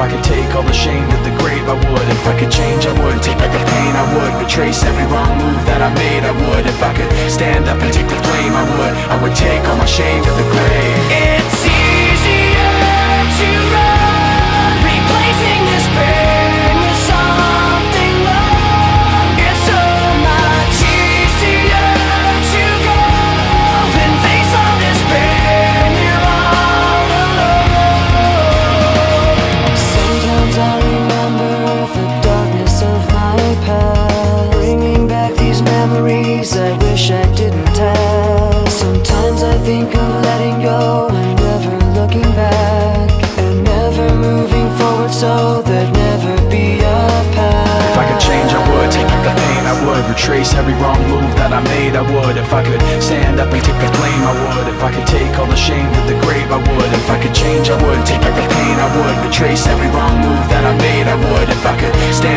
I could take all the shame to the grave, I would. If I could change, I would. Take back the pain, I would. Retrace every wrong move that I made, I would. If I could stand up and take the blame, I would. I would take all my shame to the grave. It's wish I didn't have. Sometimes I think of letting go never looking back, and never moving forward so there'd never be a path. If I could change, I would. Take back the pain, I would. Retrace every wrong move that I made, I would. If I could stand up and take the blame, I would. If I could take all the shame to the grave, I would. If I could change, I would. Take back the pain, I would. Retrace every wrong move that I made, I would. If I could stand